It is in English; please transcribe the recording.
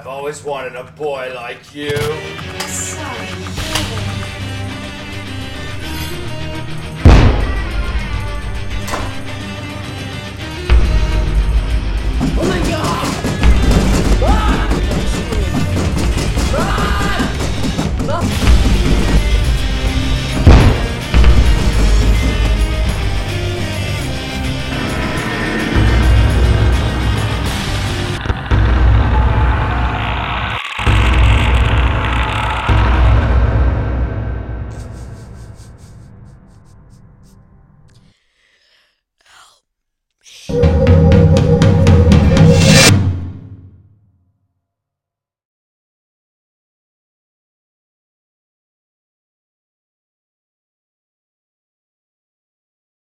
I've always wanted a boy like you. Sorry. Shh.